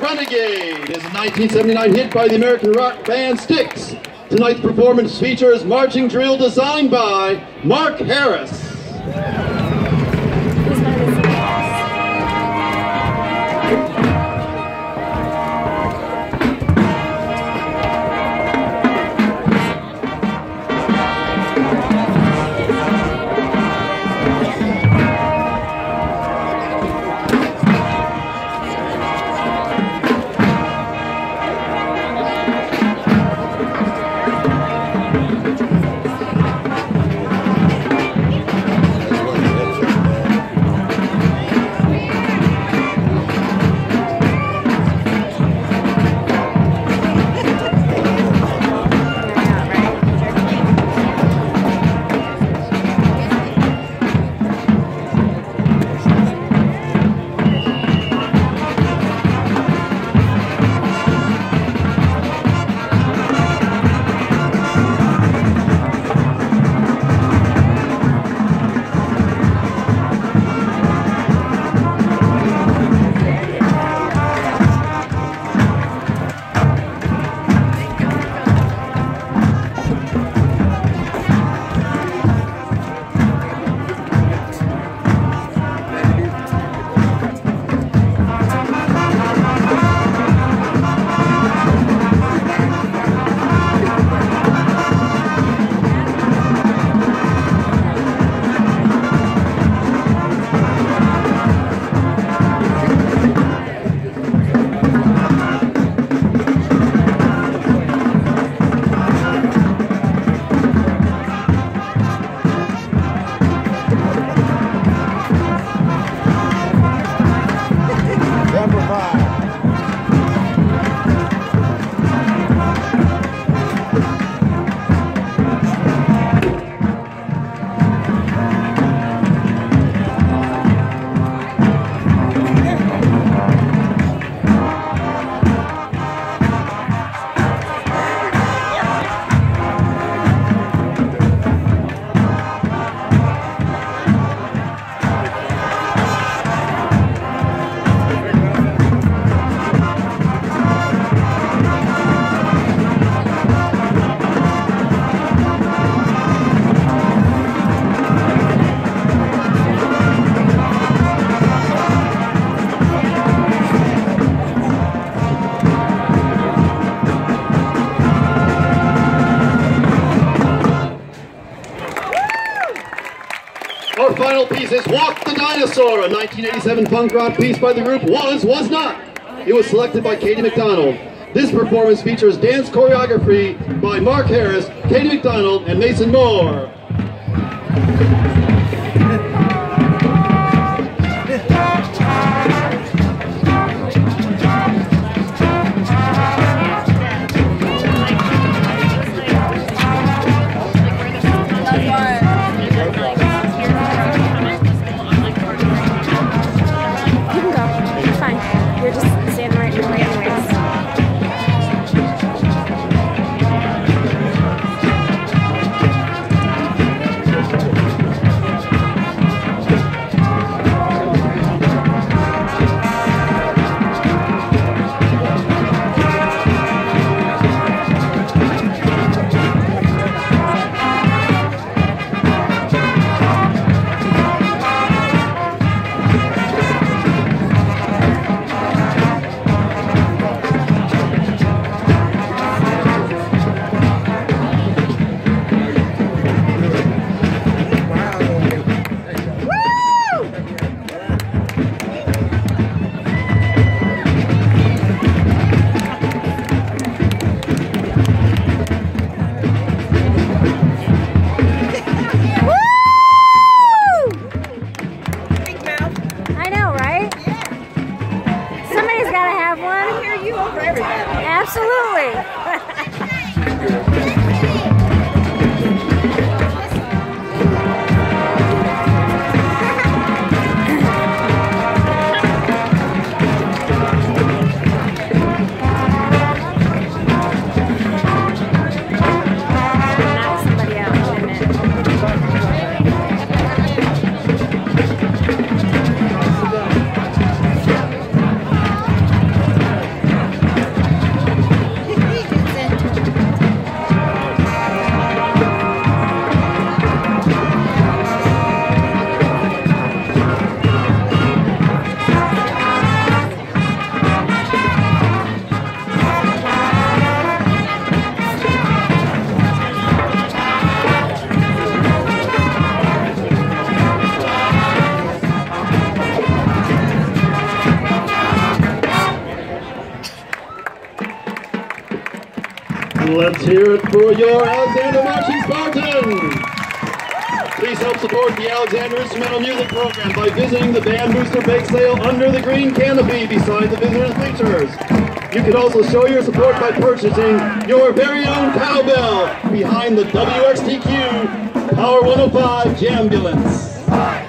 Renegade is a 1979 hit by the American rock band Styx. Tonight's performance features marching drill designed by Mark Harris. Final piece is Walk the Dinosaur, a 1987 punk rock piece by the group Was Was Not. It was selected by Katie McDonald. This performance features dance choreography by Mark Harris, Katie McDonald, and Mason Moore. You over everybody. Absolutely. Let's hear it for your Alexander Marching Spartans! Please help support the Alexander Instrumental Music Program by visiting the Band Booster Bake Sale under the green canopy beside the visitors' bleachers. You can also show your support by purchasing your very own cowbell behind the WXTQ Power 105 Jambulance.